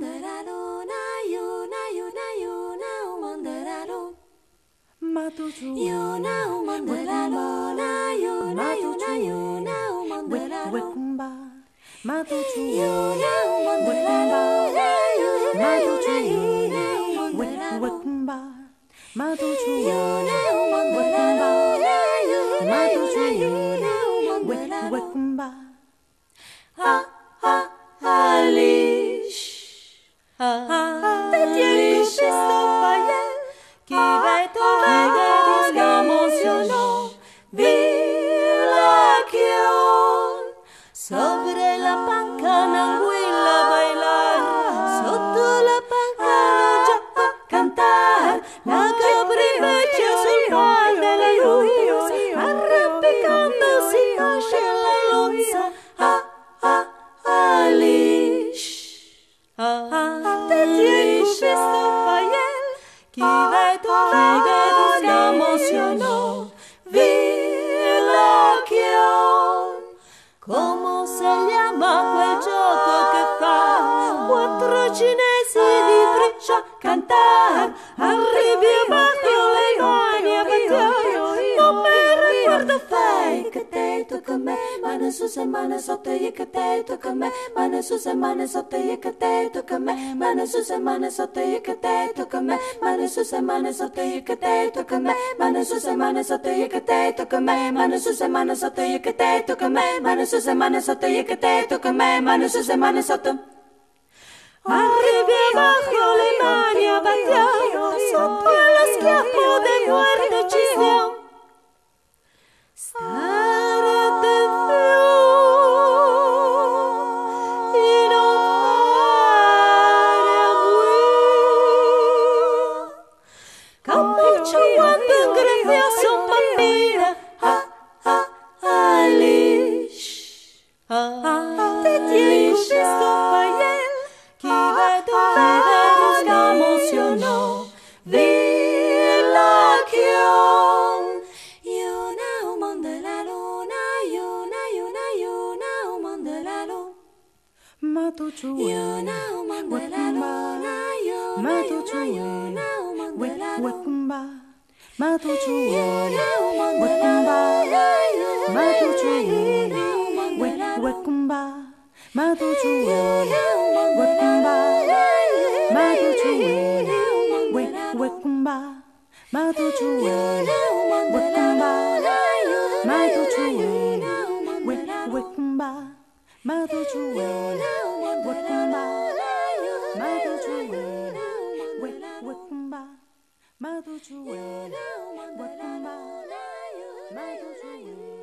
mandararo, nayo, nayo, nayo, nao mandararo. Matuzu. Yo nao mandararo, nayo, nayo, nayo, nao mandararo. Uecumbà. Matuzu. Yo nao mandararo, nayo, nayo, nayo, nao mandararo. Uecumbà. Matuzu. Yo nao mandararo, nayo, nayo, nayo, nao mandararo. Uecumbà. Ah. 啊。Cinese di breccia cantar arrivi bajo le noie battoi non me ricordo fai che te tocca a me mano su se mano sotto e che te tocca a me mano su se mano sotto e che te tocca a me mano su se mano sotto e che te tocca a me mano su se mano sotto e che te tocca a me mano su se mano sotto e che te tocca a me mano su se mano sotto e che te tocca a me mano su se mano sotto e che te tocca a me mano su se mano sotto Arriba abajo Alemania batendo soplan que esquiapo de guarda chisel. Ah, ah, ah, ah, ah, ah, estou falhando. matuchue wekumba matuchue wekumba matuchue wekumba matuchue wekumba matuchue wekumba matuchue wekumba matuchue Mother Jewel, quật ba. Mother Jewel, quật quật ba. Mother Jewel, quật ba. Mother Jewel.